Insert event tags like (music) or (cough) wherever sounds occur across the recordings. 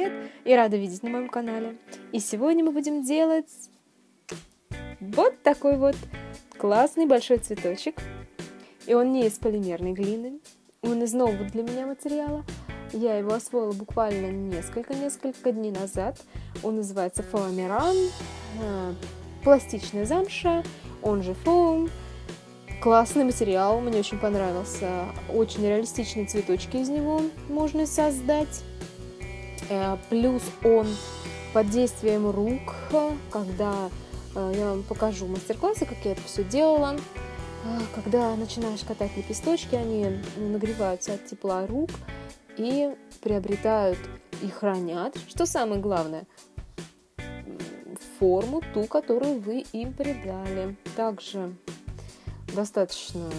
привет и рада видеть на моем канале. И сегодня мы будем делать вот такой вот классный большой цветочек. И он не из полимерной глины, он из нового для меня материала. Я его освоила буквально несколько-несколько дней назад. Он называется Фоамиран, э, пластичная замша, он же фоум. Классный материал, мне очень понравился. Очень реалистичные цветочки из него можно создать. Э, плюс он под действием рук, когда э, я вам покажу мастер-классы, как я это все делала. Э, когда начинаешь катать лепесточки, они нагреваются от тепла рук и приобретают и хранят, что самое главное, форму, ту, которую вы им придали. Также достаточно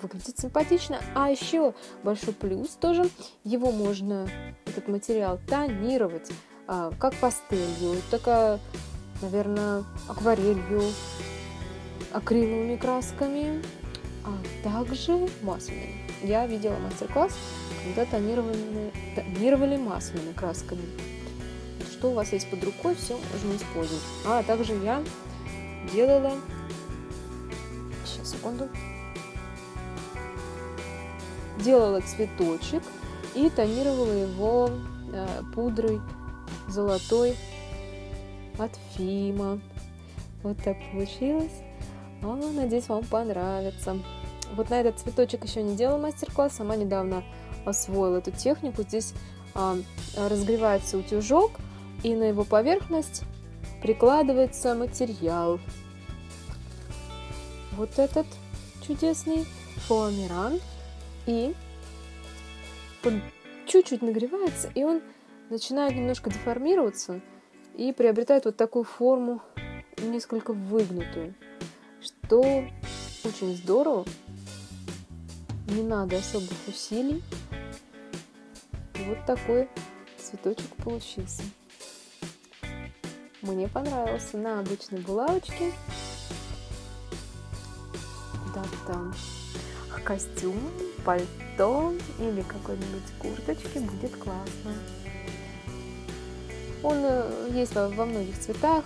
выглядит симпатично. А еще большой плюс тоже, его можно, этот материал, тонировать а, как пастелью, так, наверное, акварелью, акриловыми красками, а также масляными. Я видела мастер-класс, когда тонировали, тонировали масляными красками. Что у вас есть под рукой, все можно использовать. А также я делала... Сейчас, секунду. Делала цветочек и тонировала его э, пудрой золотой от Фима. Вот так получилось. А, надеюсь, вам понравится. Вот на этот цветочек еще не делала мастер-класс, сама недавно освоила эту технику. Здесь а, разгревается утюжок, и на его поверхность прикладывается материал. Вот этот чудесный фоамиран. И он чуть-чуть нагревается, и он начинает немножко деформироваться и приобретает вот такую форму, несколько выгнутую, что очень здорово. Не надо особых усилий. Вот такой цветочек получился. Мне понравился на обычной булавочке. Да, там костюм, пальто или какой-нибудь курточке будет классно. Он э, есть во, во многих цветах,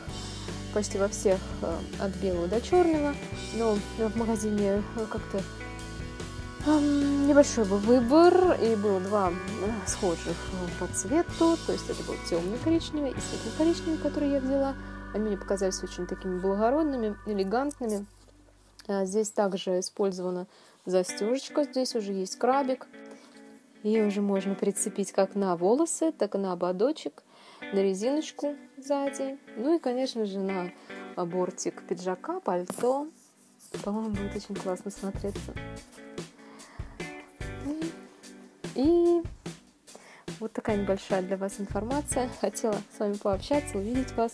почти во всех э, от белого до черного, но в магазине э, как-то небольшой был выбор, и было два схожих по цвету, то есть это был темный коричневый и светлый коричневый, который я взяла. Они мне показались очень такими благородными, элегантными. А здесь также использована застежечка, здесь уже есть крабик. Ее уже можно прицепить как на волосы, так и на ободочек, на резиночку сзади. Ну и, конечно же, на бортик пиджака, пальто. По-моему, будет очень классно смотреться. И вот такая небольшая для вас информация. Хотела с вами пообщаться, увидеть вас.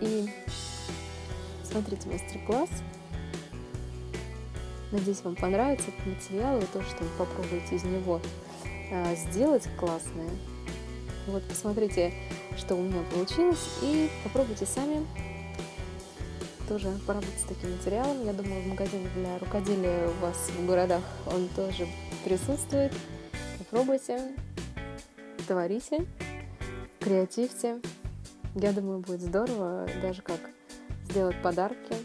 И смотрите мастер-класс. Надеюсь, вам понравится этот материал и то, что вы попробуете из него а, сделать классное. Вот посмотрите, что у меня получилось, и попробуйте сами тоже поработать с таким материалом. Я думаю, в магазине для рукоделия у вас в городах он тоже присутствует. Попробуйте, творите, креативьте. Я думаю, будет здорово даже как сделать подарки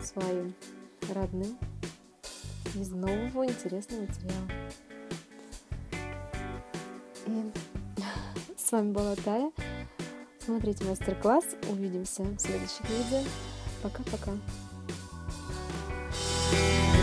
своим родным из нового интересного материала. И (laughs) с вами была Тая. Смотрите мастер-класс. Увидимся в следующих видео. Пока-пока. thank you